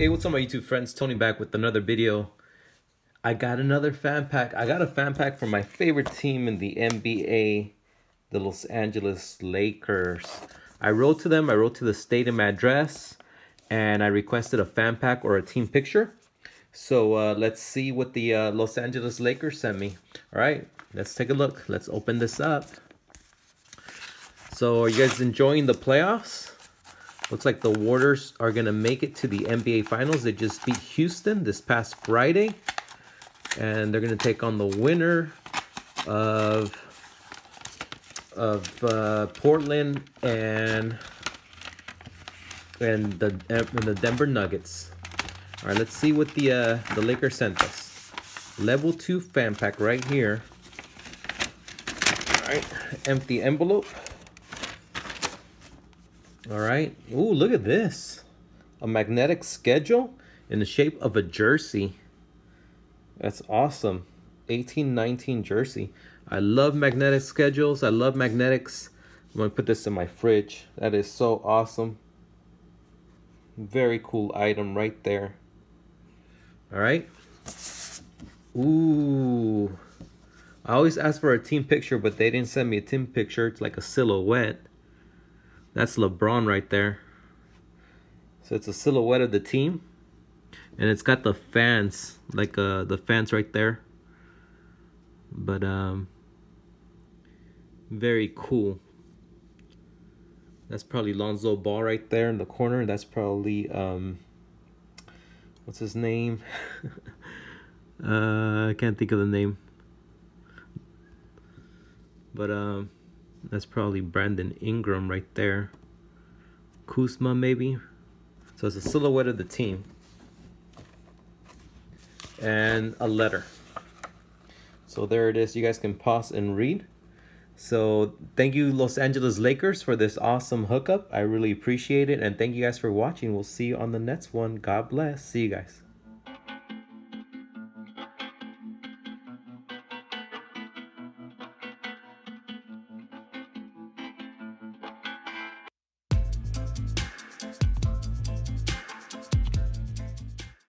Hey, what's up my YouTube friends? Tony back with another video. I got another fan pack. I got a fan pack from my favorite team in the NBA, the Los Angeles Lakers. I wrote to them, I wrote to the stadium address, and I requested a fan pack or a team picture. So uh, let's see what the uh, Los Angeles Lakers sent me. All right, let's take a look. Let's open this up. So are you guys enjoying the playoffs? Looks like the Warriors are going to make it to the NBA Finals. They just beat Houston this past Friday. And they're going to take on the winner of of uh, Portland and and the and the Denver Nuggets. All right, let's see what the uh, the Lakers sent us. Level two fan pack right here. All right, empty envelope. All right. Ooh, look at this. A magnetic schedule in the shape of a jersey. That's awesome. 1819 jersey. I love magnetic schedules. I love magnetics. I'm going to put this in my fridge. That is so awesome. Very cool item right there. All right. Ooh. I always ask for a team picture, but they didn't send me a team picture. It's like a silhouette. That's LeBron right there. So it's a silhouette of the team. And it's got the fans, like uh, the fans right there. But um, very cool. That's probably Lonzo Ball right there in the corner. That's probably um, what's his name? uh, I can't think of the name. But um, that's probably Brandon Ingram right there. Kuzma maybe. So it's a silhouette of the team. And a letter. So there it is. You guys can pause and read. So thank you Los Angeles Lakers for this awesome hookup. I really appreciate it. And thank you guys for watching. We'll see you on the next one. God bless. See you guys.